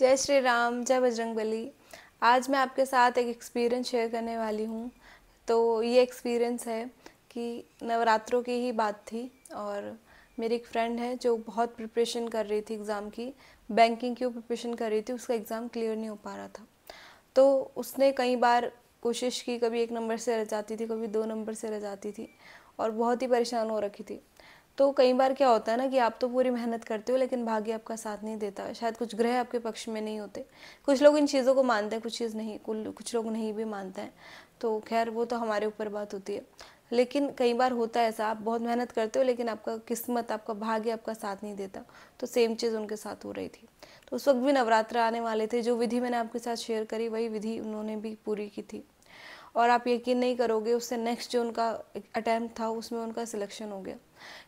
जय श्री राम, जय बजरंग बली आज मैं आपके साथ एक एक्सपीरियंस शेयर करने वाली हूँ। तो ये एक्सपीरियंस है कि नवरात्रों की ही बात थी और मेरी एक फ्रेंड है जो बहुत प्रिपरेशन कर रही थी एग्ज़ाम की। बैंकिंग की प्रिपरेशन कर रही थी, उसका एग्ज़ाम क्लियर नहीं हो पा रहा था। तो उसने कई बार कोशिश की, कभी एक नंबर से रह जाती थी, कभी दो नंबर से रह जाती थी और बहुत ही परेशान हो रखी थी। तो कई बार क्या होता है ना कि आप तो पूरी मेहनत करते हो, लेकिन भाग्य आपका साथ नहीं देता। शायद कुछ ग्रह आपके पक्ष में नहीं होते। कुछ लोग इन चीज़ों को मानते हैं, कुछ चीज़ नहीं कुछ लोग नहीं भी मानते हैं। तो खैर, वो तो हमारे ऊपर बात होती है। लेकिन कई बार होता है ऐसा, आप बहुत मेहनत करते हो, लेकिन आपका किस्मत, आपका भाग्य आपका साथ नहीं देता। तो सेम चीज़ उनके साथ हो रही थी। तो उस वक्त भी नवरात्र आने वाले थे। जो विधि मैंने आपके साथ शेयर करी, वही विधि उन्होंने भी पूरी की थी। और आप यकीन नहीं करोगे, उससे नेक्स्ट जो उनका अटैम्प्ट था, उसमें उनका सिलेक्शन हो गया।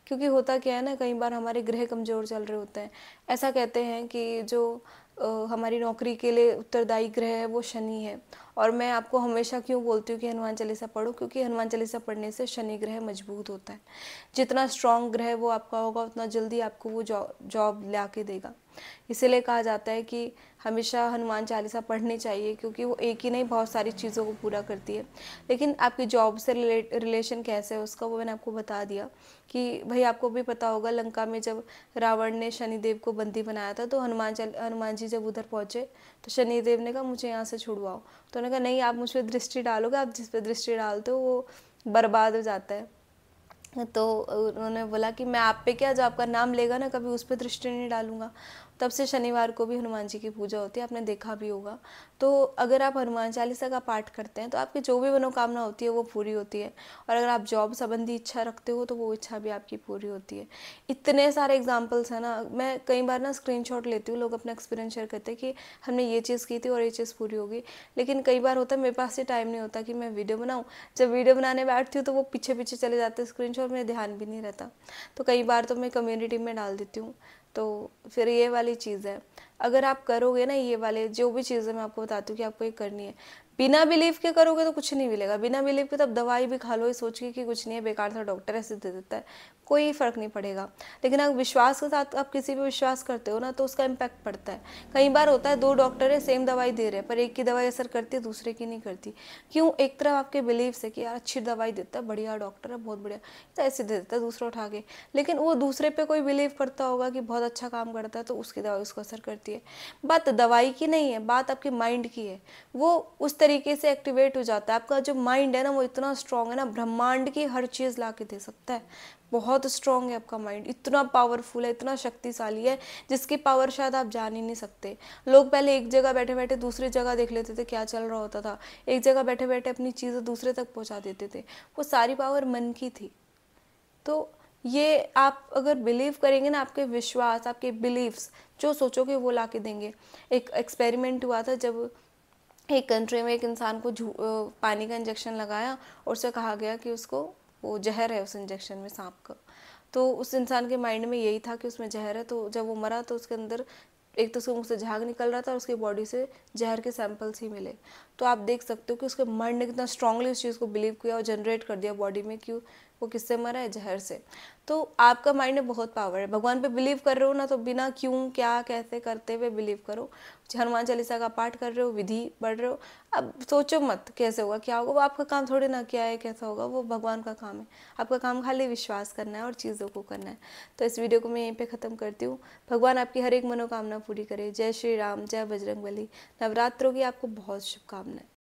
क्योंकि होता क्या है ना, कई बार हमारे ग्रह कमज़ोर चल रहे होते हैं। ऐसा कहते हैं कि जो हमारी नौकरी के लिए उत्तरदायी ग्रह है, वो शनि है। और मैं आपको हमेशा क्यों बोलती हूँ कि हनुमान चालीसा पढ़ो? क्योंकि हनुमान चालीसा पढ़ने से शनि ग्रह मज़बूत होता है। जितना स्ट्रॉन्ग ग्रह वो आपका होगा, उतना जल्दी आपको वो जॉब जॉब ला के देगा। इसीलिए कहा जाता है कि हमेशा हनुमान चालीसा पढ़नी चाहिए, क्योंकि वो एक ही नहीं, बहुत सारी चीज़ों को पूरा करती है। लेकिन आपकी जॉब से रिलेशन कैसे है उसका, वो मैंने आपको बता दिया कि भाई आपको भी पता होगा, लंका में जब रावण ने शनिदेव को बंदी बनाया था तो हनुमान हनुमान जी जब उधर पहुँचे तो शनिदेव ने कहा, मुझे यहाँ से छुड़वाओ। तो उन्होंने कहा, नहीं, आप मुझ पर दृष्टि डालोगे, आप जिस पर दृष्टि डालते हो, वो बर्बाद हो जाता है। तो उन्होंने बोला कि मैं आप पे क्या, जो आपका नाम लेगा ना, कभी उस पर दृष्टि नहीं डालूँगा। तब से शनिवार को भी हनुमान जी की पूजा होती है, आपने देखा भी होगा। तो अगर आप हनुमान चालीसा का पाठ करते हैं तो आपकी जो भी मनोकामना होती है, वो पूरी होती है। और अगर आप जॉब संबंधी इच्छा रखते हो तो वो इच्छा भी आपकी पूरी होती है। इतने सारे एग्जाम्पल्स हैं ना, मैं कई बार ना स्क्रीन लेती हूँ, लोग अपना एक्सपीरियंस शेयर करते हैं कि हमने ये चीज़ की थी और ये चीज़ पूरी होगी। लेकिन कई बार होता है, मेरे पास से टाइम नहीं होता कि मैं वीडियो बनाऊँ। जब वीडियो बनाने बैठती हूँ तो वो पीछे पीछे चले जाते हैं स्क्रीन मेरा ध्यान भी नहीं रहता। तो कई बार तो मैं कम्युनिटी में डाल देती हूँ। तो फिर ये वाली चीज़ है। अगर आप करोगे ना ये वाले, जो भी चीज़ें मैं आपको बताती हूँ कि आपको ये करनी है। बिना बिलीव के करोगे तो कुछ नहीं मिलेगा। बिना बिलीव के तब दवाई भी खा लो, ये सोच के कि कुछ नहीं है, बेकार था डॉक्टर ऐसे दे देता है। कोई फ़र्क नहीं पड़ेगा। लेकिन अगर विश्वास के साथ आप किसी पे विश्वास करते हो ना तो उसका इम्पैक्ट पड़ता है। कई बार होता है, दो डॉक्टर है सेम दवाई दे रहे हैं, पर एक की दवाई असर करती है, दूसरे की नहीं करती। क्यों? एक तरफ़ आपके बिलीव से कि यार अच्छी दवाई देता है, बढ़िया डॉक्टर है, बहुत बढ़िया। तो ऐसे दे देता है, दूसरा उठा के। लेकिन वो दूसरे पर कोई बिलीव करता होगा कि बहुत अच्छा काम करता है तो उसकी दवाई उसको असर करती है। बात दवाई की नहीं है, बात आपके माइंड की है। वो उस तरीके से एक्टिवेट हो जाता है। आपका जो माइंड है ना, वो इतना स्ट्रांग है ना, ब्रह्मांड की हर चीज़ ला दे सकता है। बहुत स्ट्रांग है आपका माइंड इतना पावरफुल है, इतना शक्तिशाली है, जिसकी पावर शायद आप जान ही नहीं सकते। लोग पहले एक जगह बैठे बैठे दूसरी जगह देख लेते थे क्या चल रहा होता था। एक जगह बैठे बैठे अपनी चीज़ें दूसरे तक पहुँचा देते थे। वो सारी पावर मन की थी। तो ये आप अगर बिलीव करेंगे ना, आपके विश्वास, आपके बिलीव्स जो सोचोगे वो ला के देंगे। एक एक्सपेरिमेंट हुआ था जब एक कंट्री में एक इंसान को पानी का इंजेक्शन लगाया और उसे कहा गया कि उसको वो जहर है उस इंजेक्शन में सांप का। तो उस इंसान के माइंड में यही था कि उसमें जहर है तो जब वो मरा तो उसके अंदर एक तो उसके मुँह से झाग निकल रहा था और उसकी बॉडी से जहर के सैंपल्स ही मिले। तो आप देख सकते हो कि उसके माइंड ने कितना स्ट्रांगली उस चीज़ को बिलीव किया और जनरेट कर दिया बॉडी में कि वो किससे मरा है? जहर से। तो आपका माइंड में बहुत पावर है। भगवान पे बिलीव कर रहे हो ना तो बिना क्यों, क्या, कैसे करते हुए बिलीव करो? हनुमान चालीसा का पाठ कर रहे हो, विधि पढ़ रहे हो, अब सोचो मत कैसे होगा, क्या होगा? वो आपका काम थोड़े ना क्या है, कैसा होगा? वो भगवान का काम है। आपका काम खाली विश्वास करना है और चीज़ों को करना है। तो इस वीडियो को मैं यहीं पर ख़त्म करती हूँ। भगवान आपकी हर एक मनोकामना पूरी करे। जय श्री राम, जय बजरंग नवरात्रों की आपको बहुत शुभकामनाएँ।